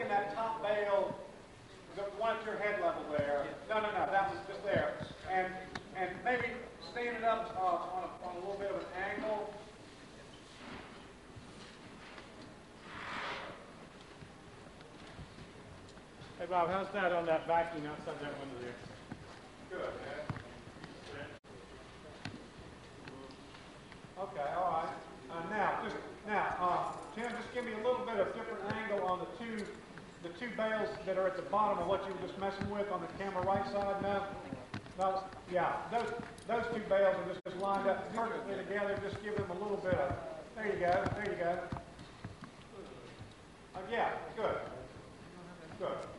that top bale, the one at your head level there. No, no, no, that was just there. And, and maybe stand it up, uh, on a, on a little bit of an angle. Hey Bob, how's that on that vacuum outside that window there? Good, man. Okay, all right. Uh, now, just, now, uh, Tim, just give me a little bit of different angle on the two, the two bales that are at the bottom of what you were just messing with on the camera right side now. No, yeah, those, those two bales are just, just lined up perfectly together, just give them a little bit of, there you go, there you go. Uh, yeah, good. Good.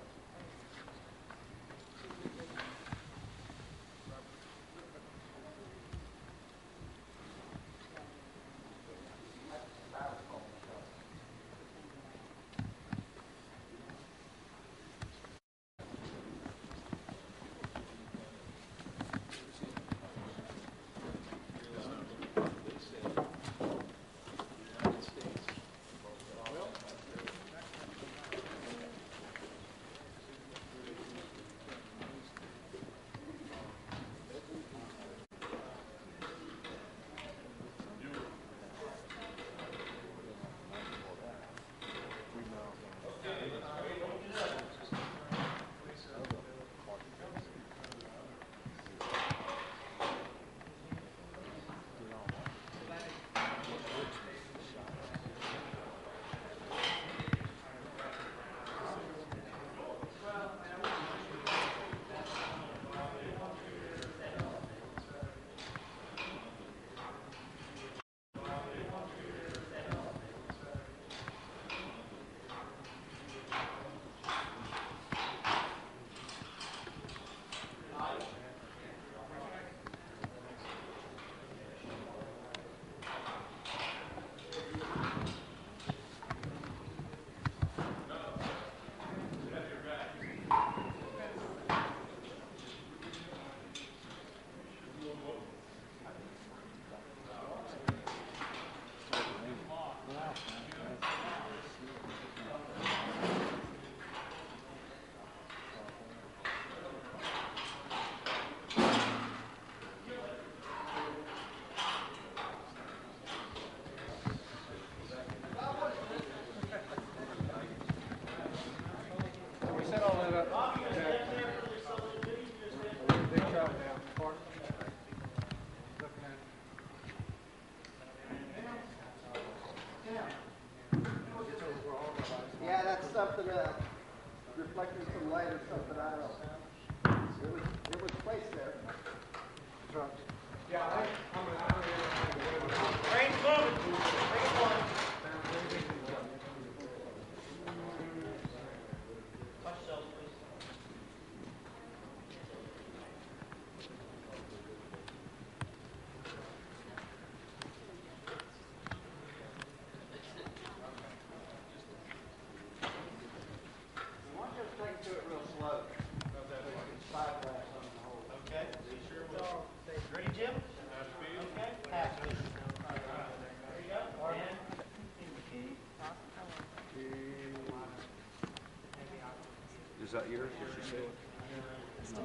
That yours, what you said?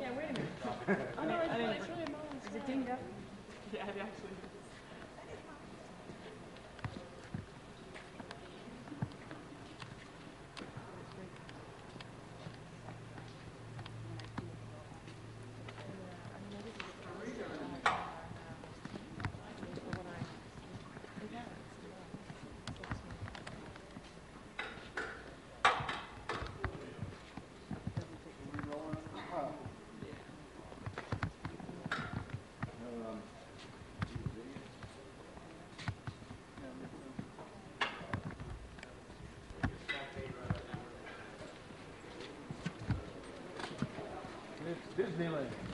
Yeah, wait a minute. Oh, no, it's, it's really a Mullins. Is it dinged up? Yeah, it actually is. Disneyland.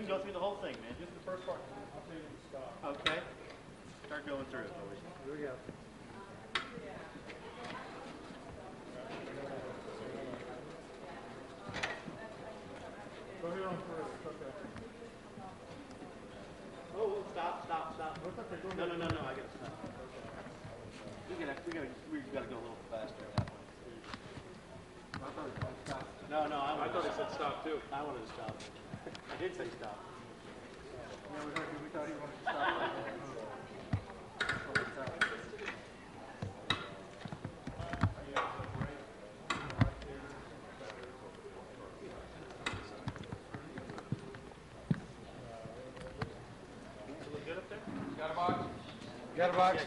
We can go through the whole thing, man, just the first part. Okay. Start going through it, boys. Here we go. Go here on first, okay. Oh, stop, stop, stop. No, no, no, no, I gotta stop. We gotta, we gotta, we gotta go a little faster that one. No, no, I I thought he said stop too. I wanted to stop. I did say stop. Yeah, we heard you, we thought he wanted to stop. Look good up there? Got a box? Got a box?